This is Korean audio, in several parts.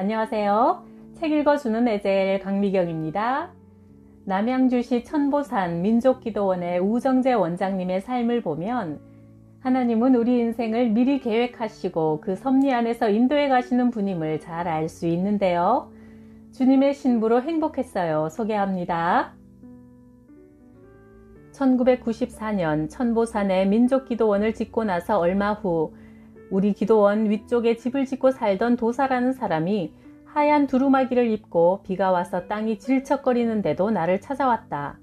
안녕하세요. 책 읽어주는 에젤 강미경입니다. 남양주시 천보산 민족기도원의 우정재 원장님의 삶을 보면 하나님은 우리 인생을 미리 계획하시고 그 섭리 안에서 인도해 가시는 분임을 잘 알 수 있는데요. 주님의 신부로 행복했어요. 소개합니다. 1994년 천보산에 민족기도원을 짓고 나서 얼마 후 우리 기도원 위쪽에 집을 짓고 살던 도사라는 사람이 하얀 두루마기를 입고 비가 와서 땅이 질척거리는데도 나를 찾아왔다.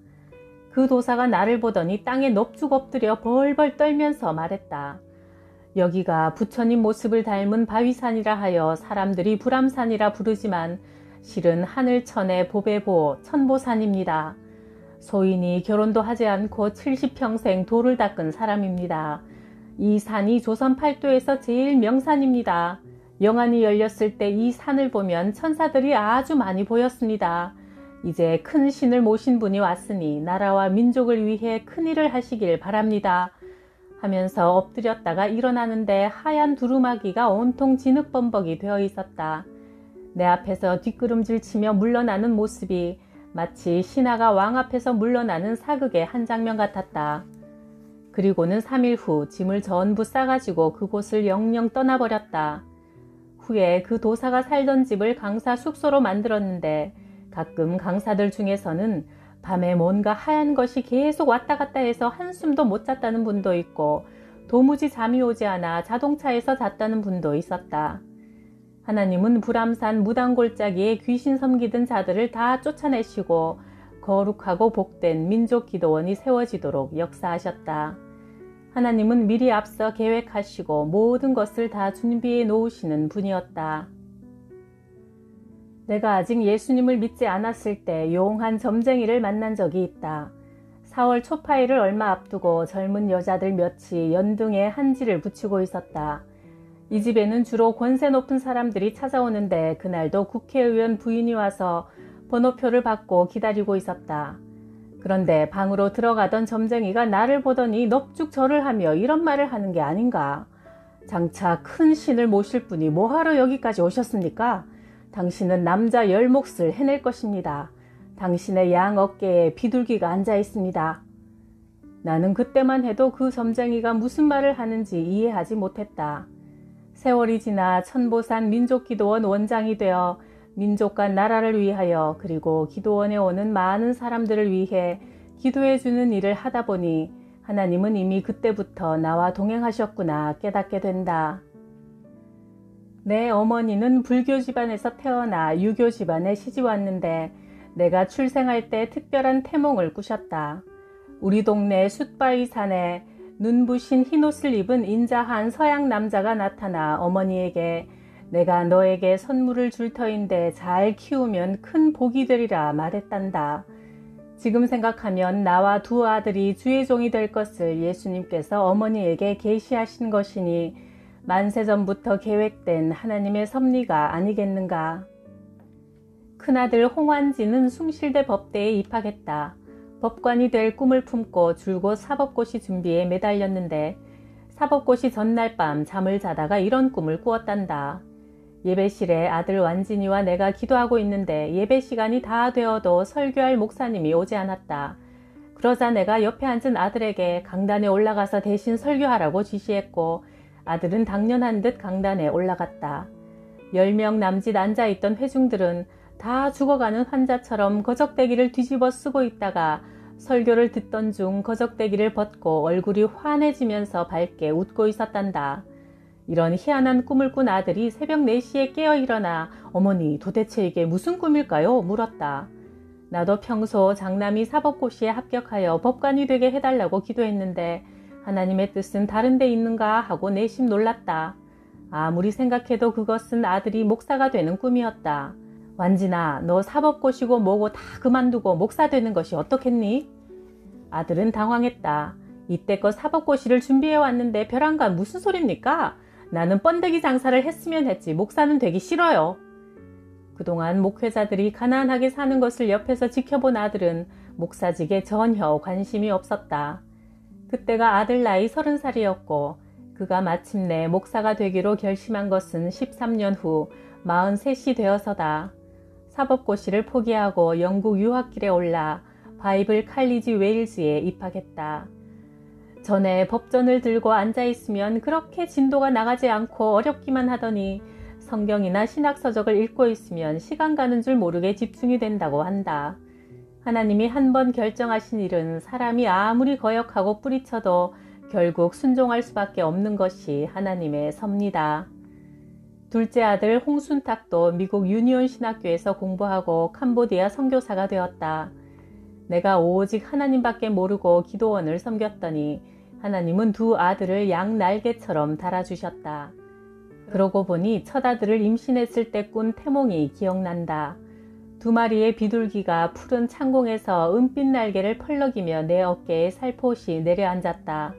그 도사가 나를 보더니 땅에 넙죽 엎드려 벌벌 떨면서 말했다. 여기가 부처님 모습을 닮은 바위산이라 하여 사람들이 불암산이라 부르지만 실은 하늘천의 보배보 천보산입니다. 소인이 결혼도 하지 않고 70평생 돌을 닦은 사람입니다. 이 산이 조선 팔도에서 제일 명산입니다. 영안이 열렸을 때 이 산을 보면 천사들이 아주 많이 보였습니다. 이제 큰 신을 모신 분이 왔으니 나라와 민족을 위해 큰 일을 하시길 바랍니다. 하면서 엎드렸다가 일어나는데 하얀 두루마기가 온통 진흙범벅이 되어 있었다. 내 앞에서 뒷걸음질 치며 물러나는 모습이 마치 신하가 왕 앞에서 물러나는 사극의 한 장면 같았다. 그리고는 3일 후 짐을 전부 싸가지고 그곳을 영영 떠나버렸다. 후에 그 도사가 살던 집을 강사 숙소로 만들었는데 가끔 강사들 중에서는 밤에 뭔가 하얀 것이 계속 왔다 갔다 해서 한숨도 못 잤다는 분도 있고 도무지 잠이 오지 않아 자동차에서 잤다는 분도 있었다. 하나님은 불암산 무당골짜기에 귀신 섬기던 자들을 다 쫓아내시고 거룩하고 복된 민족 기도원이 세워지도록 역사하셨다. 하나님은 미리 앞서 계획하시고 모든 것을 다 준비해 놓으시는 분이었다. 내가 아직 예수님을 믿지 않았을 때 용한 점쟁이를 만난 적이 있다. 4월 초파일을 얼마 앞두고 젊은 여자들 몇이 연등에 한지를 붙이고 있었다. 이 집에는 주로 권세 높은 사람들이 찾아오는데 그날도 국회의원 부인이 와서 번호표를 받고 기다리고 있었다. 그런데 방으로 들어가던 점쟁이가 나를 보더니 넙죽 절을 하며 이런 말을 하는 게 아닌가. 장차 큰 신을 모실 분이 뭐하러 여기까지 오셨습니까? 당신은 남자 열 몫을 해낼 것입니다. 당신의 양 어깨에 비둘기가 앉아 있습니다. 나는 그때만 해도 그 점쟁이가 무슨 말을 하는지 이해하지 못했다. 세월이 지나 천보산 민족기도원 원장이 되어 민족과 나라를 위하여 그리고 기도원에 오는 많은 사람들을 위해 기도해 주는 일을 하다 보니 하나님은 이미 그때부터 나와 동행하셨구나 깨닫게 된다. 내 어머니는 불교 집안에서 태어나 유교 집안에 시집 왔는데 내가 출생할 때 특별한 태몽을 꾸셨다. 우리 동네 숫바위 산에 눈부신 흰옷을 입은 인자한 서양 남자가 나타나 어머니에게 내가 너에게 선물을 줄 터인데 잘 키우면 큰 복이 되리라 말했단다. 지금 생각하면 나와 두 아들이 주의 종이 될 것을 예수님께서 어머니에게 계시하신 것이니 만세전부터 계획된 하나님의 섭리가 아니겠는가. 큰아들 홍환지는 숭실대 법대에 입학했다. 법관이 될 꿈을 품고 줄곧 사법고시 준비에 매달렸는데 사법고시 전날 밤 잠을 자다가 이런 꿈을 꾸었단다. 예배실에 아들 완진이와 내가 기도하고 있는데 예배 시간이 다 되어도 설교할 목사님이 오지 않았다. 그러자 내가 옆에 앉은 아들에게 강단에 올라가서 대신 설교하라고 지시했고 아들은 당연한 듯 강단에 올라갔다. 10명 남짓 앉아있던 회중들은 다 죽어가는 환자처럼 거적대기를 뒤집어 쓰고 있다가 설교를 듣던 중 거적대기를 벗고 얼굴이 환해지면서 밝게 웃고 있었단다. 이런 희한한 꿈을 꾼 아들이 새벽 4시에 깨어 일어나 어머니 도대체 이게 무슨 꿈일까요? 물었다. 나도 평소 장남이 사법고시에 합격하여 법관이 되게 해달라고 기도했는데 하나님의 뜻은 다른 데 있는가 하고 내심 놀랐다. 아무리 생각해도 그것은 아들이 목사가 되는 꿈이었다. 완진아, 너 사법고시고 뭐고 다 그만두고 목사 되는 것이 어떻겠니? 아들은 당황했다. 이때껏 사법고시를 준비해 왔는데 벼랑과 무슨 소립니까? 나는 번데기 장사를 했으면 했지 목사는 되기 싫어요. 그동안 목회자들이 가난하게 사는 것을 옆에서 지켜본 아들은 목사직에 전혀 관심이 없었다. 그때가 아들 나이 서른 살이었고 그가 마침내 목사가 되기로 결심한 것은 13년 후 43이 되어서다. 사법고시를 포기하고 영국 유학길에 올라 바이블 칼리지 웨일즈에 입학했다. 전에 법전을 들고 앉아 있으면 그렇게 진도가 나가지 않고 어렵기만 하더니 성경이나 신학서적을 읽고 있으면 시간 가는 줄 모르게 집중이 된다고 한다. 하나님이 한 번 결정하신 일은 사람이 아무리 거역하고 뿌리쳐도 결국 순종할 수밖에 없는 것이 하나님의 섭니다. 둘째 아들 홍순탁도 미국 유니온 신학교에서 공부하고 캄보디아 선교사가 되었다. 내가 오직 하나님밖에 모르고 기도원을 섬겼더니 하나님은 두 아들을 양 날개처럼 달아주셨다. 그러고 보니 첫 아들을 임신했을 때 꾼 태몽이 기억난다. 두 마리의 비둘기가 푸른 창공에서 은빛 날개를 펄럭이며 내 어깨에 살포시 내려앉았다.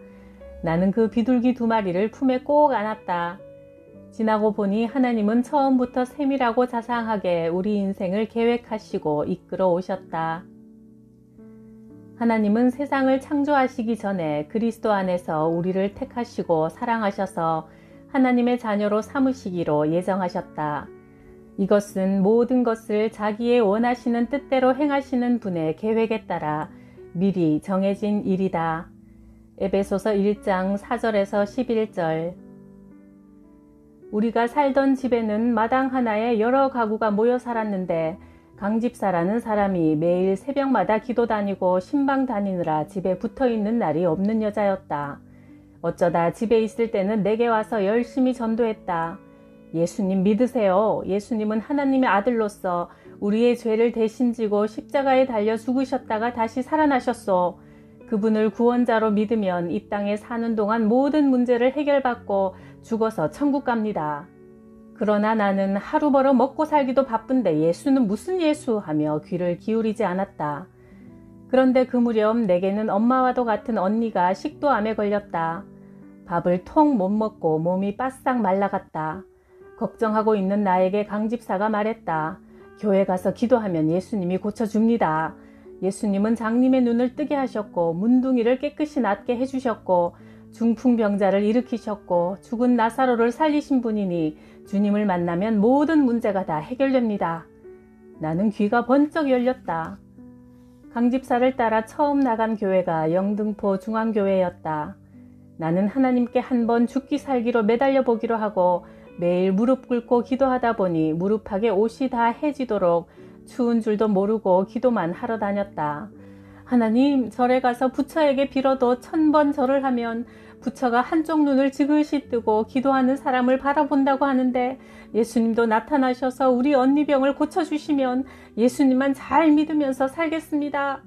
나는 그 비둘기 두 마리를 품에 꼭 안았다. 지나고 보니 하나님은 처음부터 세밀하고 자상하게 우리 인생을 계획하시고 이끌어 오셨다. 하나님은 세상을 창조하시기 전에 그리스도 안에서 우리를 택하시고 사랑하셔서 하나님의 자녀로 삼으시기로 예정하셨다. 이것은 모든 것을 자기의 원하시는 뜻대로 행하시는 분의 계획에 따라 미리 정해진 일이다. 에베소서 1장 4절에서 11절 우리가 살던 집에는 마당 하나에 여러 가구가 모여 살았는데 강집사라는 사람이 매일 새벽마다 기도 다니고 신방 다니느라 집에 붙어 있는 날이 없는 여자였다. 어쩌다 집에 있을 때는 내게 와서 열심히 전도했다. 예수님 믿으세요. 예수님은 하나님의 아들로서 우리의 죄를 대신 지고 십자가에 달려 죽으셨다가 다시 살아나셨소. 그분을 구원자로 믿으면 이 땅에 사는 동안 모든 문제를 해결받고 죽어서 천국 갑니다. 그러나 나는 하루 벌어 먹고 살기도 바쁜데 예수는 무슨 예수 하며 귀를 기울이지 않았다. 그런데 그 무렵 내게는 엄마와도 같은 언니가 식도암에 걸렸다. 밥을 통 못 먹고 몸이 바싹 말라갔다. 걱정하고 있는 나에게 강집사가 말했다. 교회 가서 기도하면 예수님이 고쳐줍니다. 예수님은 장님의 눈을 뜨게 하셨고 문둥이를 깨끗이 낫게 해주셨고 중풍병자를 일으키셨고 죽은 나사로를 살리신 분이니 주님을 만나면 모든 문제가 다 해결됩니다. 나는 귀가 번쩍 열렸다. 강집사를 따라 처음 나간 교회가 영등포 중앙교회였다. 나는 하나님께 한 번 죽기 살기로 매달려 보기로 하고 매일 무릎 꿇고 기도하다 보니 무릎팍에 옷이 다 해지도록 추운 줄도 모르고 기도만 하러 다녔다. 하나님, 절에 가서 부처에게 빌어도 천 번 절을 하면 부처가 한쪽 눈을 지그시 뜨고 기도하는 사람을 바라본다고 하는데 예수님도 나타나셔서 우리 언니 병을 고쳐주시면 예수님만 잘 믿으면서 살겠습니다.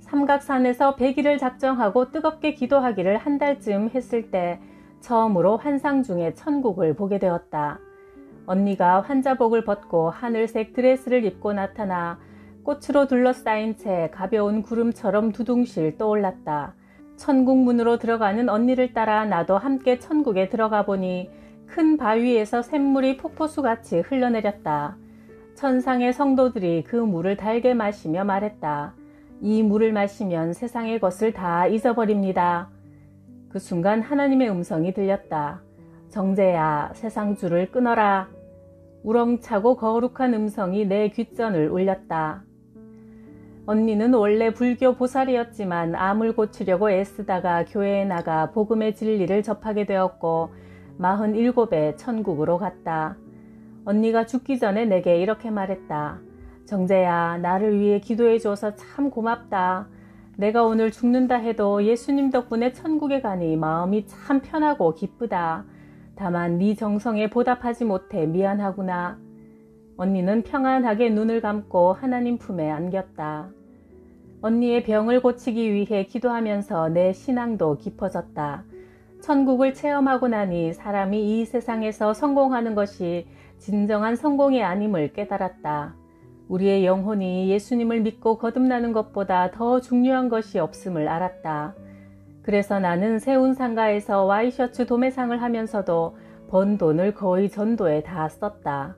삼각산에서 100일을 작정하고 뜨겁게 기도하기를 한 달쯤 했을 때 처음으로 환상 중에 천국을 보게 되었다. 언니가 환자복을 벗고 하늘색 드레스를 입고 나타나 꽃으로 둘러싸인 채 가벼운 구름처럼 두둥실 떠올랐다. 천국 문으로 들어가는 언니를 따라 나도 함께 천국에 들어가 보니 큰 바위에서 샘물이 폭포수같이 흘러내렸다. 천상의 성도들이 그 물을 달게 마시며 말했다. 이 물을 마시면 세상의 것을 다 잊어버립니다. 그 순간 하나님의 음성이 들렸다. 정재야, 세상 줄을 끊어라. 우렁차고 거룩한 음성이 내 귓전을 울렸다. 언니는 원래 불교 보살이었지만 암을 고치려고 애쓰다가 교회에 나가 복음의 진리를 접하게 되었고 47에 천국으로 갔다. 언니가 죽기 전에 내게 이렇게 말했다. 정재야, 나를 위해 기도해줘서 참 고맙다. 내가 오늘 죽는다 해도 예수님 덕분에 천국에 가니 마음이 참 편하고 기쁘다. 다만 네 정성에 보답하지 못해 미안하구나. 언니는 평안하게 눈을 감고 하나님 품에 안겼다. 언니의 병을 고치기 위해 기도하면서 내 신앙도 깊어졌다. 천국을 체험하고 나니 사람이 이 세상에서 성공하는 것이 진정한 성공이 아님을 깨달았다. 우리의 영혼이 예수님을 믿고 거듭나는 것보다 더 중요한 것이 없음을 알았다. 그래서 나는 세운 상가에서 와이셔츠 도매상을 하면서도 번 돈을 거의 전도에 다 썼다.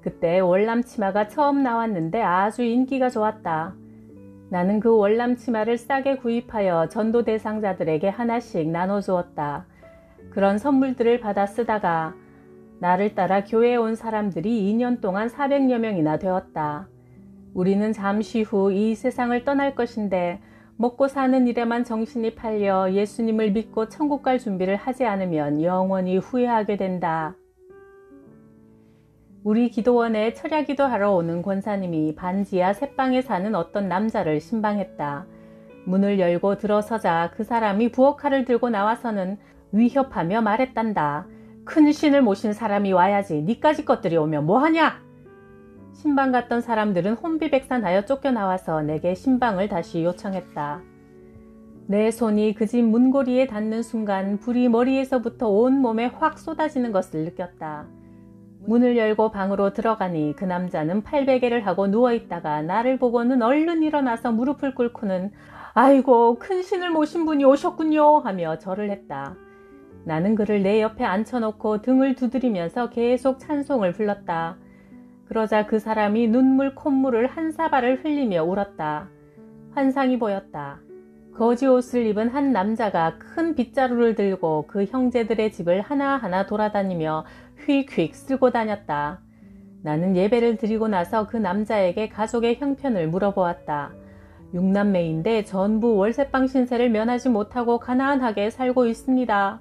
그때 월남 치마가 처음 나왔는데 아주 인기가 좋았다. 나는 그 월남 치마를 싸게 구입하여 전도 대상자들에게 하나씩 나눠 주었다. 그런 선물들을 받아 쓰다가 나를 따라 교회에 온 사람들이 2년 동안 400여 명이나 되었다. 우리는 잠시 후 이 세상을 떠날 것인데 먹고 사는 일에만 정신이 팔려 예수님을 믿고 천국 갈 준비를 하지 않으면 영원히 후회하게 된다. 우리 기도원에 철야 기도하러 오는 권사님이 반지하 새방에 사는 어떤 남자를 신방했다. 문을 열고 들어서자 그 사람이 부엌칼을 들고 나와서는 위협하며 말했단다. 큰 신을 모신 사람이 와야지. 니까지 것들이 오면 뭐하냐? 신방 갔던 사람들은 혼비백산하여 쫓겨나와서 내게 신방을 다시 요청했다. 내 손이 그 집 문고리에 닿는 순간 불이 머리에서부터 온 몸에 확 쏟아지는 것을 느꼈다. 문을 열고 방으로 들어가니 그 남자는 팔베개를 하고 누워있다가 나를 보고는 얼른 일어나서 무릎을 꿇고는 아이고 큰 신을 모신 분이 오셨군요 하며 절을 했다. 나는 그를 내 옆에 앉혀놓고 등을 두드리면서 계속 찬송을 불렀다. 그러자 그 사람이 눈물 콧물을 한 사발을 흘리며 울었다. 환상이 보였다. 거지 옷을 입은 한 남자가 큰 빗자루를 들고 그 형제들의 집을 하나하나 돌아다니며 휙휙 쓸고 다녔다. 나는 예배를 드리고 나서 그 남자에게 가족의 형편을 물어보았다. 육남매인데 전부 월세방 신세를 면하지 못하고 가난하게 살고 있습니다.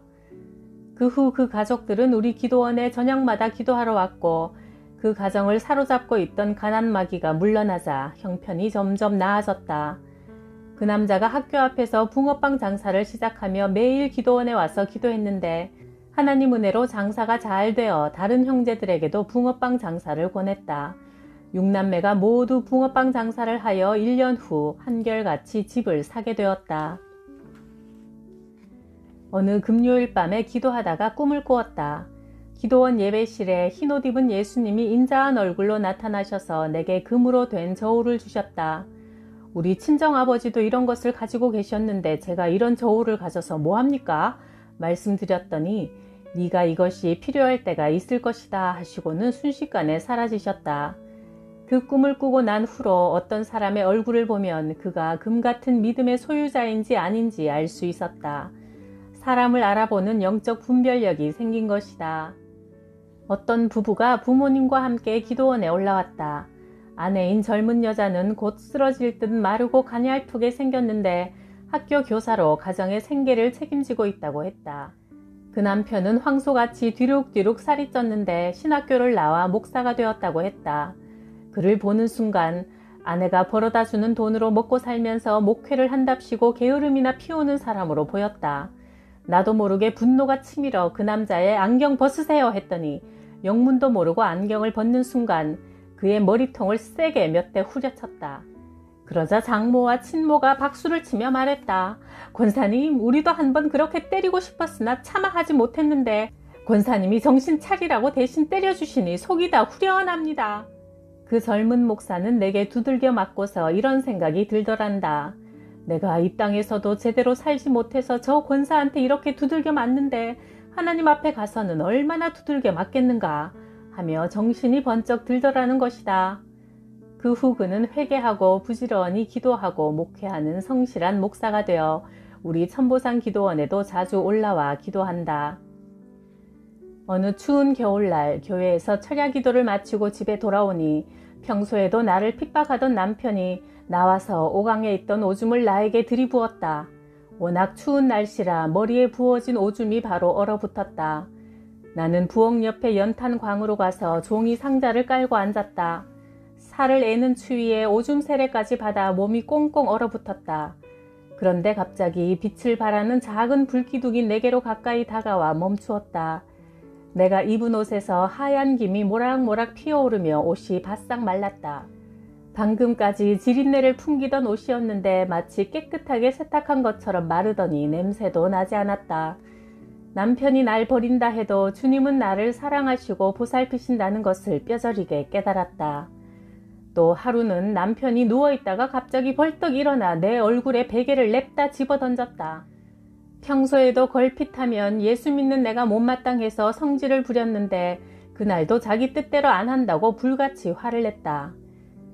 그 후그 그 가족들은 우리 기도원에 저녁마다 기도하러 왔고 그 가정을 사로잡고 있던 가난마귀가 물러나자 형편이 점점 나아졌다. 그 남자가 학교 앞에서 붕어빵 장사를 시작하며 매일 기도원에 와서 기도했는데 하나님 은혜로 장사가 잘 되어 다른 형제들에게도 붕어빵 장사를 권했다. 육남매가 모두 붕어빵 장사를 하여 1년 후 한결같이 집을 사게 되었다. 어느 금요일 밤에 기도하다가 꿈을 꾸었다. 기도원 예배실에 흰옷 입은 예수님이 인자한 얼굴로 나타나셔서 내게 금으로 된 저울을 주셨다. 우리 친정아버지도 이런 것을 가지고 계셨는데 제가 이런 저울을 가져서 뭐합니까? 말씀드렸더니 네가 이것이 필요할 때가 있을 것이다 하시고는 순식간에 사라지셨다. 그 꿈을 꾸고 난 후로 어떤 사람의 얼굴을 보면 그가 금 같은 믿음의 소유자인지 아닌지 알 수 있었다. 사람을 알아보는 영적 분별력이 생긴 것이다. 어떤 부부가 부모님과 함께 기도원에 올라왔다. 아내인 젊은 여자는 곧 쓰러질 듯 마르고 가냘프게 생겼는데 학교 교사로 가정의 생계를 책임지고 있다고 했다. 그 남편은 황소같이 뒤룩뒤룩 살이 쪘는데 신학교를 나와 목사가 되었다고 했다. 그를 보는 순간 아내가 벌어다 주는 돈으로 먹고 살면서 목회를 한답시고 게으름이나 피우는 사람으로 보였다. 나도 모르게 분노가 치밀어 그 남자의 안경 벗으세요 했더니 영문도 모르고 안경을 벗는 순간 그의 머리통을 세게 몇 대 후려쳤다. 그러자 장모와 친모가 박수를 치며 말했다. 권사님, 우리도 한번 그렇게 때리고 싶었으나 차마 하지 못했는데 권사님이 정신 차리라고 대신 때려주시니 속이 다 후련합니다. 그 젊은 목사는 내게 두들겨 맞고서 이런 생각이 들더란다. 내가 이 땅에서도 제대로 살지 못해서 저 권사한테 이렇게 두들겨 맞는데 하나님 앞에 가서는 얼마나 두들겨 맞겠는가 하며 정신이 번쩍 들더라는 것이다. 그 후 그는 회개하고 부지런히 기도하고 목회하는 성실한 목사가 되어 우리 천보산 기도원에도 자주 올라와 기도한다. 어느 추운 겨울날 교회에서 철야 기도를 마치고 집에 돌아오니 평소에도 나를 핍박하던 남편이 나와서 오강에 있던 오줌을 나에게 들이부었다. 워낙 추운 날씨라 머리에 부어진 오줌이 바로 얼어붙었다. 나는 부엌 옆에 연탄 광으로 가서 종이 상자를 깔고 앉았다. 살을 애는 추위에 오줌 세례까지 받아 몸이 꽁꽁 얼어붙었다. 그런데 갑자기 빛을 발하는 작은 불기둥이 내게로 가까이 다가와 멈추었다. 내가 입은 옷에서 하얀 김이 모락모락 피어오르며 옷이 바싹 말랐다. 방금까지 지린내를 풍기던 옷이었는데 마치 깨끗하게 세탁한 것처럼 마르더니 냄새도 나지 않았다. 남편이 날 버린다 해도 주님은 나를 사랑하시고 보살피신다는 것을 뼈저리게 깨달았다. 또 하루는 남편이 누워있다가 갑자기 벌떡 일어나 내 얼굴에 베개를 냅다 집어던졌다. 평소에도 걸핏하면 예수 믿는 내가 못마땅해서 성질을 부렸는데 그날도 자기 뜻대로 안 한다고 불같이 화를 냈다.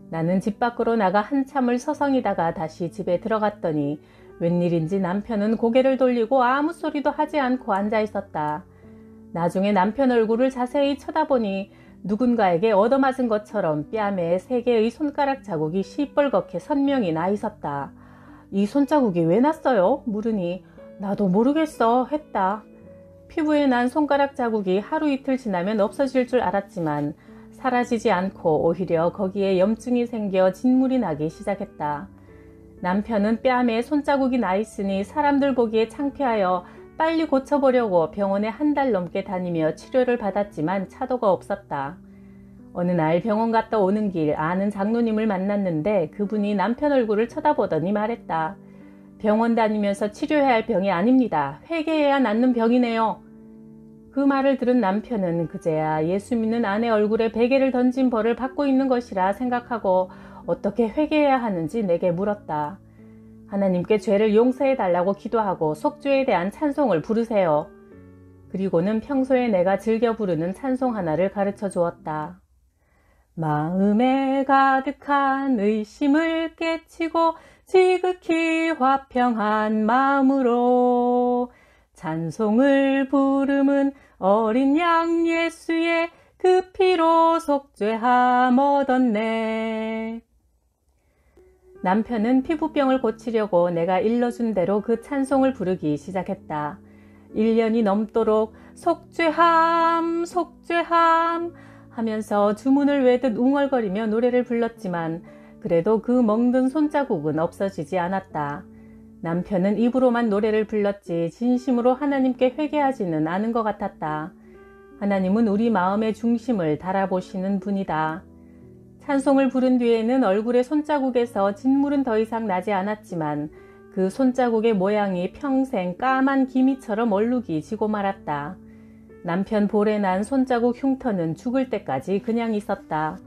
나는 집 밖으로 나가 한참을 서성이다가 다시 집에 들어갔더니 웬일인지 남편은 고개를 돌리고 아무 소리도 하지 않고 앉아 있었다. 나중에 남편 얼굴을 자세히 쳐다보니 누군가에게 얻어맞은 것처럼 뺨에 세 개의 손가락 자국이 시뻘겋게 선명히 나 있었다. 이 손자국이 왜 났어요? 물으니 나도 모르겠어 했다. 피부에 난 손가락 자국이 하루 이틀 지나면 없어질 줄 알았지만 사라지지 않고 오히려 거기에 염증이 생겨 진물이 나기 시작했다. 남편은 뺨에 손자국이 나 있으니 사람들 보기에 창피하여 빨리 고쳐보려고 병원에 한 달 넘게 다니며 치료를 받았지만 차도가 없었다. 어느 날 병원 갔다 오는 길 아는 장로님을 만났는데 그분이 남편 얼굴을 쳐다보더니 말했다. 병원 다니면서 치료해야 할 병이 아닙니다. 회개해야 낫는 병이네요. 그 말을 들은 남편은 그제야 예수 믿는 아내 얼굴에 베개를 던진 벌을 받고 있는 것이라 생각하고 어떻게 회개해야 하는지 내게 물었다. 하나님께 죄를 용서해 달라고 기도하고 속죄에 대한 찬송을 부르세요. 그리고는 평소에 내가 즐겨 부르는 찬송 하나를 가르쳐 주었다. 마음에 가득한 의심을 깨치고 지극히 화평한 마음으로 찬송을 부름은 어린 양 예수의 그 피로 속죄함 얻었네. 남편은 피부병을 고치려고 내가 일러준 대로 그 찬송을 부르기 시작했다. 1년이 넘도록 속죄함, 속죄함 하면서 주문을 외듯 웅얼거리며 노래를 불렀지만 그래도 그 멍든 손자국은 없어지지 않았다. 남편은 입으로만 노래를 불렀지 진심으로 하나님께 회개하지는 않은 것 같았다. 하나님은 우리 마음의 중심을 달아보시는 분이다. 찬송을 부른 뒤에는 얼굴의 손자국에서 진물은 더 이상 나지 않았지만 그 손자국의 모양이 평생 까만 기미처럼 얼룩이 지고 말았다. 남편 볼에 난 손자국 흉터는 죽을 때까지 그냥 있었다.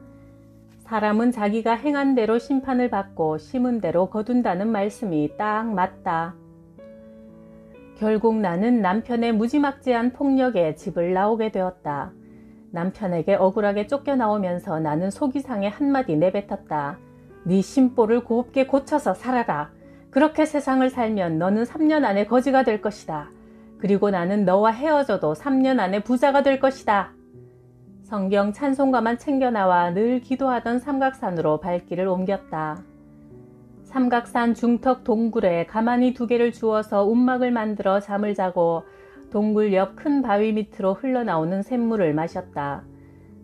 사람은 자기가 행한 대로 심판을 받고 심은 대로 거둔다는 말씀이 딱 맞다. 결국 나는 남편의 무지막지한 폭력에 집을 나오게 되었다. 남편에게 억울하게 쫓겨나오면서 나는 속이상에 한마디 내뱉었다. 네 심보를 곱게 고쳐서 살아라. 그렇게 세상을 살면 너는 3년 안에 거지가 될 것이다. 그리고 나는 너와 헤어져도 3년 안에 부자가 될 것이다. 성경 찬송가만 챙겨 나와 늘 기도하던 삼각산으로 발길을 옮겼다. 삼각산 중턱 동굴에 가만히 두 개를 주어서 움막을 만들어 잠을 자고 동굴 옆 큰 바위 밑으로 흘러나오는 샘물을 마셨다.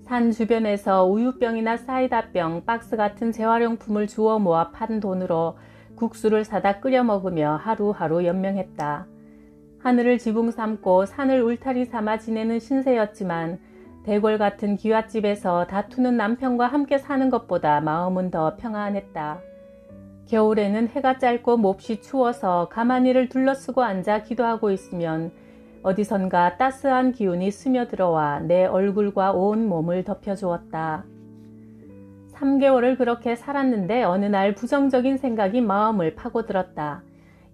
산 주변에서 우유병이나 사이다병, 박스 같은 재활용품을 주워 모아 판 돈으로 국수를 사다 끓여 먹으며 하루하루 연명했다. 하늘을 지붕 삼고 산을 울타리 삼아 지내는 신세였지만 대궐 같은 기와집에서 다투는 남편과 함께 사는 것보다 마음은 더 평안했다. 겨울에는 해가 짧고 몹시 추워서 가만히를 둘러쓰고 앉아 기도하고 있으면 어디선가 따스한 기운이 스며들어와 내 얼굴과 온 몸을 덮여주었다. 3개월을 그렇게 살았는데 어느 날 부정적인 생각이 마음을 파고들었다.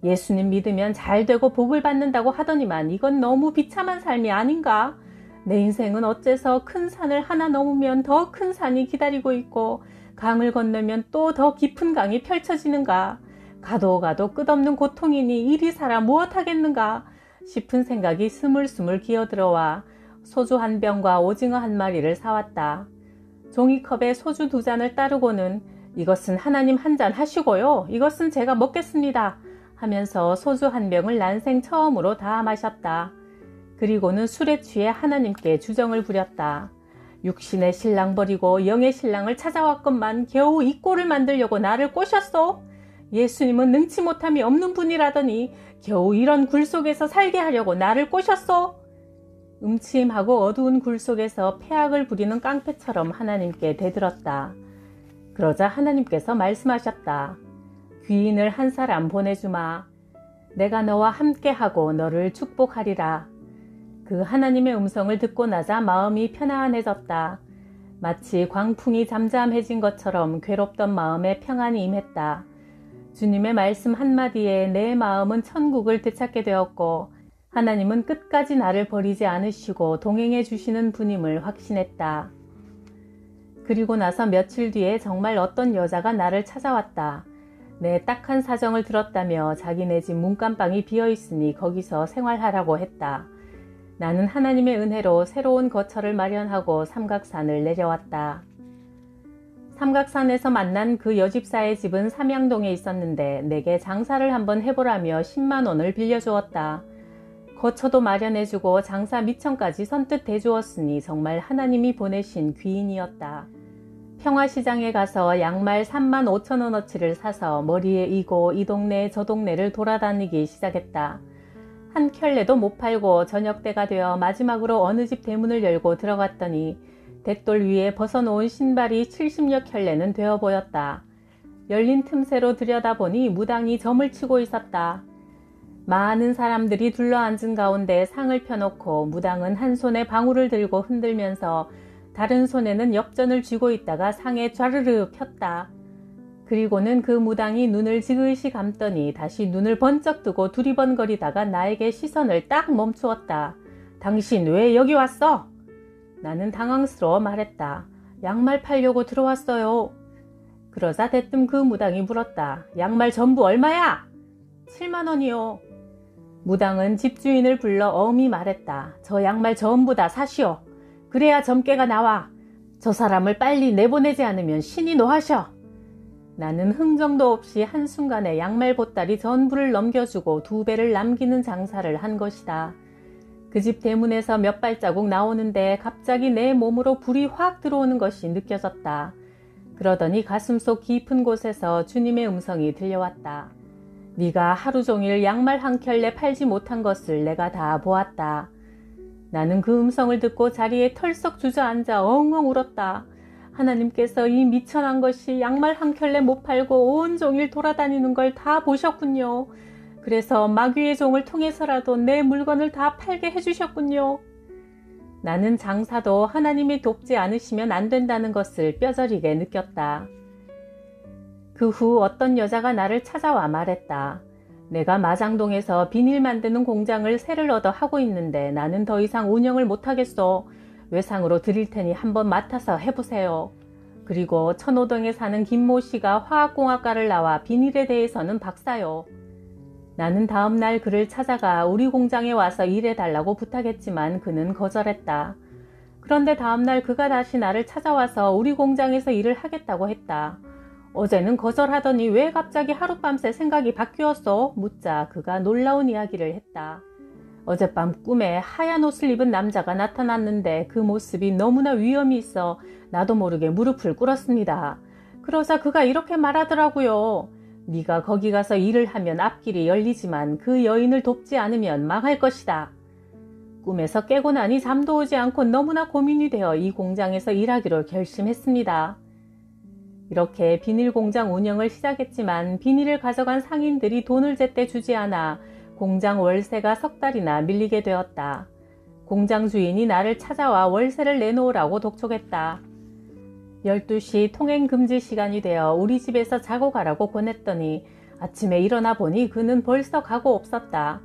예수님 믿으면 잘 되고 복을 받는다고 하더니만 이건 너무 비참한 삶이 아닌가? 내 인생은 어째서 큰 산을 하나 넘으면 더 큰 산이 기다리고 있고 강을 건너면 또 더 깊은 강이 펼쳐지는가? 가도 가도 끝없는 고통이니 이리 살아 무엇하겠는가? 싶은 생각이 스물스물 기어들어와 소주 한 병과 오징어 한 마리를 사왔다. 종이컵에 소주 두 잔을 따르고는 이것은 하나님 한 잔 하시고요. 이것은 제가 먹겠습니다. 하면서 소주 한 병을 난생 처음으로 다 마셨다. 그리고는 술에 취해 하나님께 주정을 부렸다. 육신의 신랑 버리고 영의 신랑을 찾아왔건만 겨우 이 꼴을 만들려고 나를 꼬셨소? 예수님은 능치 못함이 없는 분이라더니 겨우 이런 굴 속에서 살게 하려고 나를 꼬셨소? 음침하고 어두운 굴 속에서 폐악을 부리는 깡패처럼 하나님께 대들었다. 그러자 하나님께서 말씀하셨다. 귀인을 한 사람 보내주마. 내가 너와 함께하고 너를 축복하리라. 그 하나님의 음성을 듣고 나자 마음이 편안해졌다. 마치 광풍이 잠잠해진 것처럼 괴롭던 마음에 평안이 임했다. 주님의 말씀 한마디에 내 마음은 천국을 되찾게 되었고 하나님은 끝까지 나를 버리지 않으시고 동행해 주시는 분임을 확신했다. 그리고 나서 며칠 뒤에 정말 어떤 여자가 나를 찾아왔다. 내 딱한 사정을 들었다며 자기네 집 문간방이 비어 있으니 거기서 생활하라고 했다. 나는 하나님의 은혜로 새로운 거처를 마련하고 삼각산을 내려왔다. 삼각산에서 만난 그 여집사의 집은 삼양동에 있었는데 내게 장사를 한번 해보라며 10만 원을 빌려주었다. 거처도 마련해주고 장사 미천까지 선뜻 대주었으니 정말 하나님이 보내신 귀인이었다. 평화시장에 가서 양말 3만 5천 원어치를 사서 머리에 이고 이 동네 저 동네를 돌아다니기 시작했다. 한 켤레도 못 팔고 저녁 때가 되어 마지막으로 어느 집 대문을 열고 들어갔더니 댓돌 위에 벗어놓은 신발이 70여 켤레는 되어 보였다. 열린 틈새로 들여다보니 무당이 점을 치고 있었다. 많은 사람들이 둘러앉은 가운데 상을 펴놓고 무당은 한 손에 방울을 들고 흔들면서 다른 손에는 엽전을 쥐고 있다가 상에 좌르르 폈다. 그리고는 그 무당이 눈을 지그시 감더니 다시 눈을 번쩍 뜨고 두리번거리다가 나에게 시선을 딱 멈추었다. 당신 왜 여기 왔어? 나는 당황스러워 말했다. 양말 팔려고 들어왔어요. 그러자 대뜸 그 무당이 물었다. 양말 전부 얼마야? 7만 원이요. 무당은 집주인을 불러 어음이 말했다. 저 양말 전부 다 사시오. 그래야 점괘가 나와. 저 사람을 빨리 내보내지 않으면 신이 노하셔. 나는 흥정도 없이 한순간에 양말 보따리 전부를 넘겨주고 두 배를 남기는 장사를 한 것이다. 그 집 대문에서 몇 발자국 나오는데 갑자기 내 몸으로 불이 확 들어오는 것이 느껴졌다. 그러더니 가슴속 깊은 곳에서 주님의 음성이 들려왔다. 네가 하루 종일 양말 한 켤레 팔지 못한 것을 내가 다 보았다. 나는 그 음성을 듣고 자리에 털썩 주저앉아 엉엉 울었다. 하나님께서 이 미천한 것이 양말 한 켤레 못 팔고 온종일 돌아다니는 걸 다 보셨군요. 그래서 마귀의 종을 통해서라도 내 물건을 다 팔게 해주셨군요. 나는 장사도 하나님이 돕지 않으시면 안 된다는 것을 뼈저리게 느꼈다. 그 후 어떤 여자가 나를 찾아와 말했다. 내가 마장동에서 비닐 만드는 공장을 새를 얻어 하고 있는데 나는 더 이상 운영을 못하겠어. 외상으로 드릴 테니 한번 맡아서 해보세요. 그리고 천호동에 사는 김모 씨가 화학공학과를 나와 비닐에 대해서는 박사요. 나는 다음 날 그를 찾아가 우리 공장에 와서 일해달라고 부탁했지만 그는 거절했다. 그런데 다음 날 그가 다시 나를 찾아와서 우리 공장에서 일을 하겠다고 했다. 어제는 거절하더니 왜 갑자기 하룻밤새 생각이 바뀌었어? 묻자 그가 놀라운 이야기를 했다. 어젯밤 꿈에 하얀 옷을 입은 남자가 나타났는데 그 모습이 너무나 위험이 있어 나도 모르게 무릎을 꿇었습니다. 그러자 그가 이렇게 말하더라고요. 네가 거기 가서 일을 하면 앞길이 열리지만 그 여인을 돕지 않으면 망할 것이다. 꿈에서 깨고 나니 잠도 오지 않고 너무나 고민이 되어 이 공장에서 일하기로 결심했습니다. 이렇게 비닐 공장 운영을 시작했지만 비닐을 가져간 상인들이 돈을 제때 주지 않아 공장 월세가 석 달이나 밀리게 되었다. 공장 주인이 나를 찾아와 월세를 내놓으라고 독촉했다. 12시 통행 금지 시간이 되어 우리 집에서 자고 가라고 권했더니 아침에 일어나 보니 그는 벌써 가고 없었다.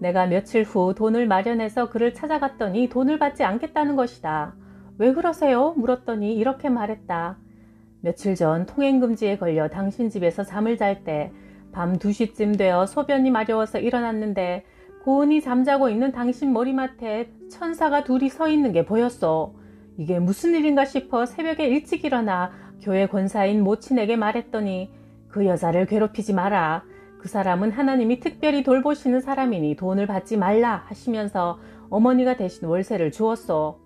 내가 며칠 후 돈을 마련해서 그를 찾아갔더니 돈을 받지 않겠다는 것이다. 왜 그러세요? 물었더니 이렇게 말했다. 며칠 전 통행금지에 걸려 당신 집에서 잠을 잘 때 밤 2시쯤 되어 소변이 마려워서 일어났는데 고은이 잠자고 있는 당신 머리맡에 천사가 둘이 서 있는 게 보였어. 이게 무슨 일인가 싶어 새벽에 일찍 일어나 교회 권사인 모친에게 말했더니 그 여자를 괴롭히지 마라. 그 사람은 하나님이 특별히 돌보시는 사람이니 돈을 받지 말라 하시면서 어머니가 대신 월세를 주었어.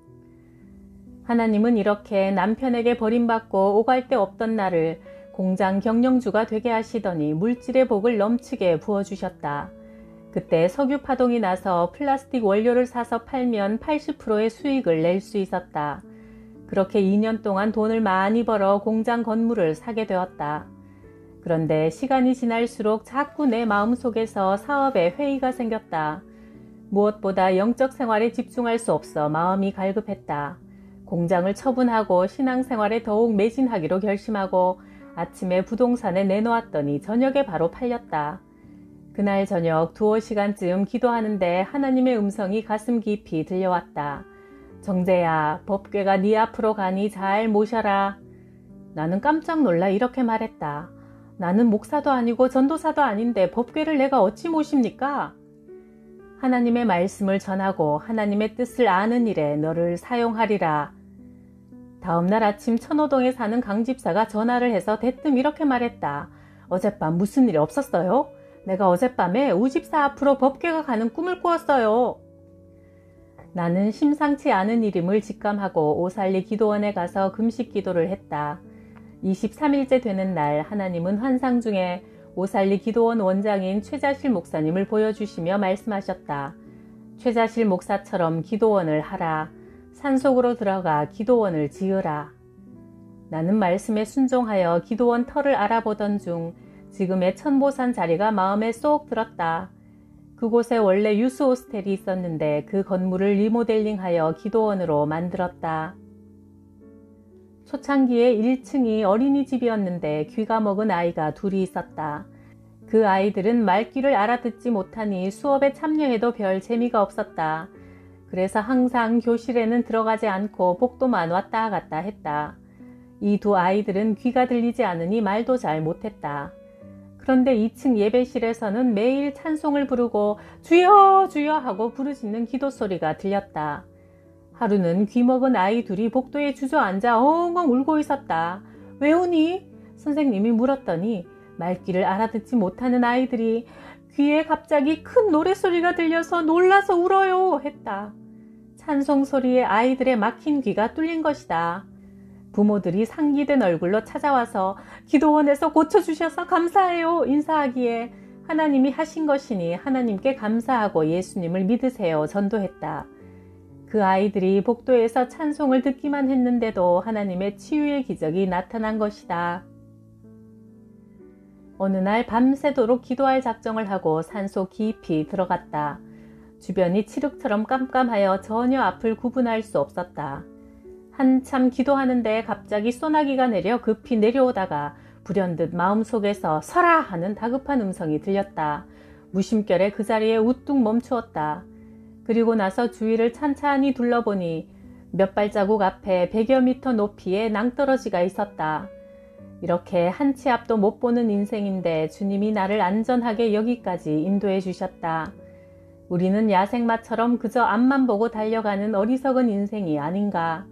하나님은 이렇게 남편에게 버림받고 오갈 데 없던 나를 공장 경영주가 되게 하시더니 물질의 복을 넘치게 부어주셨다. 그때 석유 파동이 나서 플라스틱 원료를 사서 팔면 80%의 수익을 낼 수 있었다. 그렇게 2년 동안 돈을 많이 벌어 공장 건물을 사게 되었다. 그런데 시간이 지날수록 자꾸 내 마음속에서 사업에 회의가 생겼다. 무엇보다 영적 생활에 집중할 수 없어 마음이 갈급했다. 공장을 처분하고 신앙생활에 더욱 매진하기로 결심하고 아침에 부동산에 내놓았더니 저녁에 바로 팔렸다. 그날 저녁 두어 시간쯤 기도하는데 하나님의 음성이 가슴 깊이 들려왔다. 정재야, 법궤가 네 앞으로 가니 잘 모셔라. 나는 깜짝 놀라 이렇게 말했다. 나는 목사도 아니고 전도사도 아닌데 법궤를 내가 어찌 모십니까? 하나님의 말씀을 전하고 하나님의 뜻을 아는 일에 너를 사용하리라. 다음날 아침 천호동에 사는 강 집사가 전화를 해서 대뜸 이렇게 말했다. 어젯밤 무슨 일이 없었어요? 내가 어젯밤에 우집사 앞으로 법궤가 가는 꿈을 꾸었어요. 나는 심상치 않은 일임을 직감하고 오살리 기도원에 가서 금식 기도를 했다. 23일째 되는 날 하나님은 환상 중에 오살리 기도원 원장인 최자실 목사님을 보여주시며 말씀하셨다. 최자실 목사처럼 기도원을 하라. 산속으로 들어가 기도원을 지으라. 나는 말씀에 순종하여 기도원 터를 알아보던 중 지금의 천보산 자리가 마음에 쏙 들었다. 그곳에 원래 유스 호스텔이 있었는데 그 건물을 리모델링하여 기도원으로 만들었다. 초창기에 1층이 어린이집이었는데 귀가 먹은 아이가 둘이 있었다. 그 아이들은 말귀를 알아듣지 못하니 수업에 참여해도 별 재미가 없었다. 그래서 항상 교실에는 들어가지 않고 복도만 왔다 갔다 했다. 이 두 아이들은 귀가 들리지 않으니 말도 잘 못했다. 그런데 2층 예배실에서는 매일 찬송을 부르고 주여 주여 하고 부르짖는 기도 소리가 들렸다. 하루는 귀먹은 아이 둘이 복도에 주저앉아 엉엉 울고 있었다. 왜 우니? 선생님이 물었더니 말귀를 알아듣지 못하는 아이들이 귀에 갑자기 큰 노래소리가 들려서 놀라서 울어요 했다. 찬송 소리에 아이들의 막힌 귀가 뚫린 것이다. 부모들이 상기된 얼굴로 찾아와서 기도원에서 고쳐주셔서 감사해요 인사하기에 하나님이 하신 것이니 하나님께 감사하고 예수님을 믿으세요 전도했다. 그 아이들이 복도에서 찬송을 듣기만 했는데도 하나님의 치유의 기적이 나타난 것이다. 어느 날 밤새도록 기도할 작정을 하고 산소 깊이 들어갔다. 주변이 칠흑처럼 깜깜하여 전혀 앞을 구분할 수 없었다. 한참 기도하는데 갑자기 소나기가 내려 급히 내려오다가 불현듯 마음속에서 서라 하는 다급한 음성이 들렸다. 무심결에 그 자리에 우뚝 멈추었다. 그리고 나서 주위를 찬찬히 둘러보니 몇 발자국 앞에 100여 미터 높이의 낭떠러지가 있었다. 이렇게 한 치 앞도 못 보는 인생인데 주님이 나를 안전하게 여기까지 인도해 주셨다. 우리는 야생마처럼 그저 앞만 보고 달려가는 어리석은 인생이 아닌가.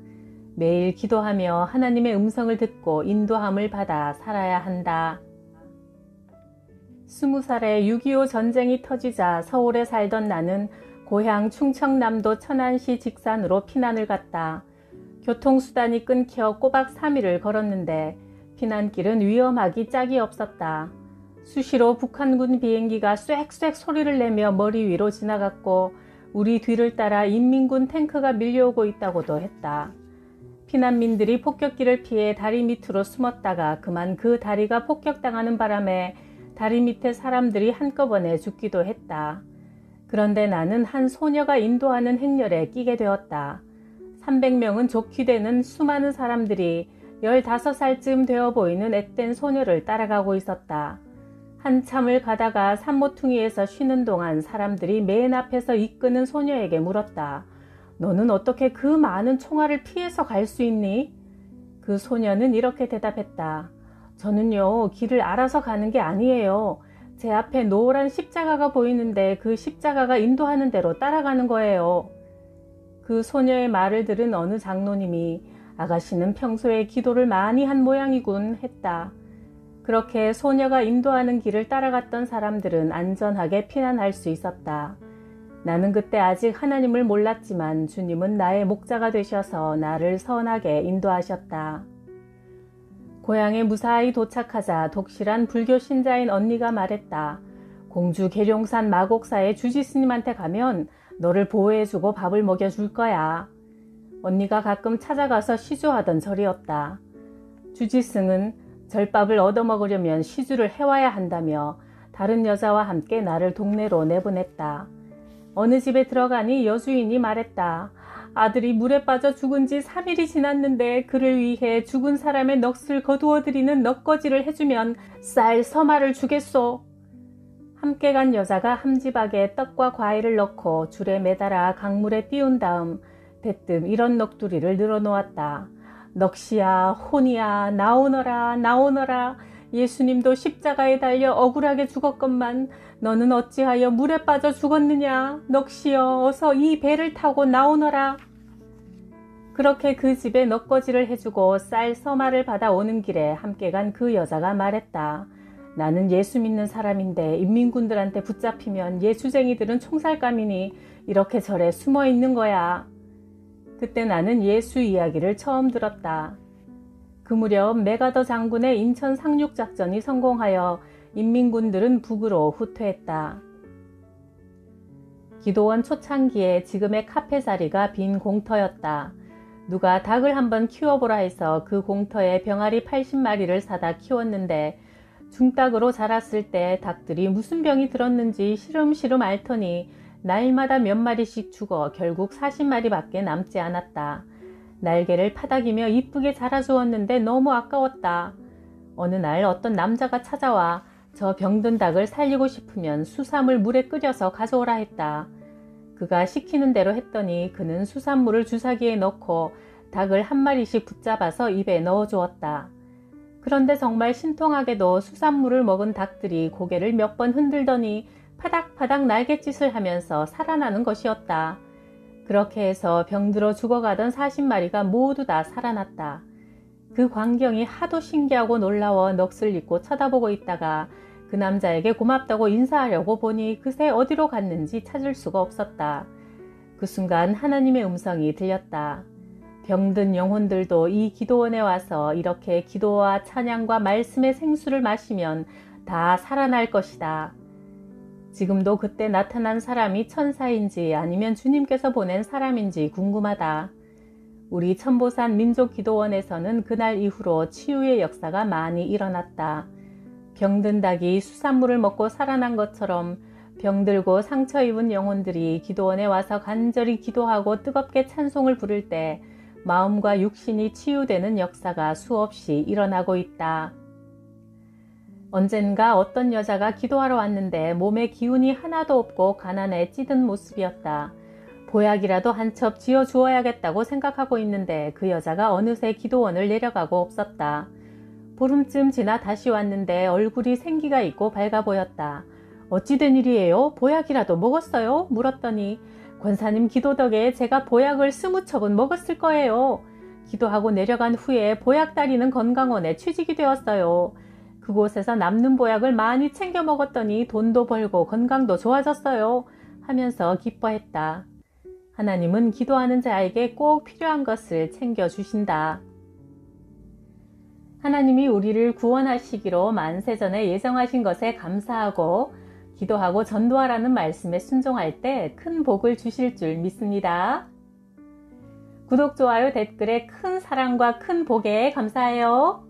매일 기도하며 하나님의 음성을 듣고 인도함을 받아 살아야 한다. 스무 살에 6.25 전쟁이 터지자 서울에 살던 나는 고향 충청남도 천안시 직산으로 피난을 갔다. 교통수단이 끊겨 꼬박 3일을 걸었는데 피난길은 위험하기 짝이 없었다. 수시로 북한군 비행기가 쏵쏵 소리를 내며 머리 위로 지나갔고 우리 뒤를 따라 인민군 탱크가 밀려오고 있다고도 했다. 피난민들이 폭격기를 피해 다리 밑으로 숨었다가 그만 그 다리가 폭격당하는 바람에 다리 밑에 사람들이 한꺼번에 죽기도 했다. 그런데 나는 한 소녀가 인도하는 행렬에 끼게 되었다. 300명은 좋게 되는 수많은 사람들이 15살쯤 되어 보이는 앳된 소녀를 따라가고 있었다. 한참을 가다가 산모퉁이에서 쉬는 동안 사람들이 맨 앞에서 이끄는 소녀에게 물었다. 너는 어떻게 그 많은 총알을 피해서 갈 수 있니? 그 소녀는 이렇게 대답했다. 저는요, 길을 알아서 가는 게 아니에요. 제 앞에 노란 십자가가 보이는데 그 십자가가 인도하는 대로 따라가는 거예요. 그 소녀의 말을 들은 어느 장로님이 아가씨는 평소에 기도를 많이 한 모양이군 했다. 그렇게 소녀가 인도하는 길을 따라갔던 사람들은 안전하게 피난할 수 있었다. 나는 그때 아직 하나님을 몰랐지만 주님은 나의 목자가 되셔서 나를 선하게 인도하셨다. 고향에 무사히 도착하자 독실한 불교 신자인 언니가 말했다. 공주 계룡산 마곡사의 주지스님한테 가면 너를 보호해주고 밥을 먹여줄 거야. 언니가 가끔 찾아가서 시주하던 절이었다. 주지승은 절밥을 얻어먹으려면 시주를 해와야 한다며 다른 여자와 함께 나를 동네로 내보냈다. 어느 집에 들어가니 여주인이 말했다. 아들이 물에 빠져 죽은 지 3일이 지났는데 그를 위해 죽은 사람의 넋을 거두어드리는 넋거지를 해주면 쌀 서마를 주겠소. 함께 간 여자가 함지박에 떡과 과일을 넣고 줄에 매달아 강물에 띄운 다음 대뜸 이런 넋두리를 늘어놓았다. 넋이야 혼이야 나오너라 나오너라 예수님도 십자가에 달려 억울하게 죽었건만 너는 어찌하여 물에 빠져 죽었느냐? 넋이여 어서 이 배를 타고 나오너라. 그렇게 그 집에 넋거지를 해주고 쌀 서마를 받아오는 길에 함께 간 그 여자가 말했다. 나는 예수 믿는 사람인데 인민군들한테 붙잡히면 예수쟁이들은 총살감이니 이렇게 절에 숨어 있는 거야. 그때 나는 예수 이야기를 처음 들었다. 그 무렵 메가더 장군의 인천 상륙작전이 성공하여 인민군들은 북으로 후퇴했다. 기도원 초창기에 지금의 카페 자리가 빈 공터였다. 누가 닭을 한번 키워보라 해서 그 공터에 병아리 80마리를 사다 키웠는데 중닭으로 자랐을 때 닭들이 무슨 병이 들었는지 시름시름 앓더니 날마다 몇 마리씩 죽어 결국 40마리밖에 남지 않았다. 날개를 파닥이며 이쁘게 자라주었는데 너무 아까웠다. 어느 날 어떤 남자가 찾아와 저 병든 닭을 살리고 싶으면 수삼을 물에 끓여서 가져오라 했다. 그가 시키는 대로 했더니 그는 수산물을 주사기에 넣고 닭을 한 마리씩 붙잡아서 입에 넣어 주었다. 그런데 정말 신통하게도 수산물을 먹은 닭들이 고개를 몇 번 흔들더니 파닥파닥 날갯짓을 하면서 살아나는 것이었다. 그렇게 해서 병들어 죽어가던 40마리가 모두 다 살아났다. 그 광경이 하도 신기하고 놀라워 넋을 잃고 쳐다보고 있다가 그 남자에게 고맙다고 인사하려고 보니 그새 어디로 갔는지 찾을 수가 없었다. 그 순간 하나님의 음성이 들렸다. 병든 영혼들도 이 기도원에 와서 이렇게 기도와 찬양과 말씀의 생수를 마시면 다 살아날 것이다. 지금도 그때 나타난 사람이 천사인지 아니면 주님께서 보낸 사람인지 궁금하다. 우리 천보산 민족기도원에서는 그날 이후로 치유의 역사가 많이 일어났다. 병든 닭이 수산물을 먹고 살아난 것처럼 병들고 상처 입은 영혼들이 기도원에 와서 간절히 기도하고 뜨겁게 찬송을 부를 때 마음과 육신이 치유되는 역사가 수없이 일어나고 있다. 언젠가 어떤 여자가 기도하러 왔는데 몸에 기운이 하나도 없고 가난에 찌든 모습이었다. 보약이라도 한 첩 지어 주어야겠다고 생각하고 있는데 그 여자가 어느새 기도원을 내려가고 없었다. 보름쯤 지나 다시 왔는데 얼굴이 생기가 있고 밝아 보였다. 어찌된 일이에요? 보약이라도 먹었어요? 물었더니 권사님 기도 덕에 제가 보약을 스무 첩은 먹었을 거예요. 기도하고 내려간 후에 보약 다리는 건강원에 취직이 되었어요. 그곳에서 남는 보약을 많이 챙겨 먹었더니 돈도 벌고 건강도 좋아졌어요. 하면서 기뻐했다. 하나님은 기도하는 자에게 꼭 필요한 것을 챙겨주신다. 하나님이 우리를 구원하시기로 만세전에 예정하신 것에 감사하고 기도하고 전도하라는 말씀에 순종할 때 큰 복을 주실 줄 믿습니다. 구독, 좋아요, 댓글에 큰 사랑과 큰 복에 감사해요.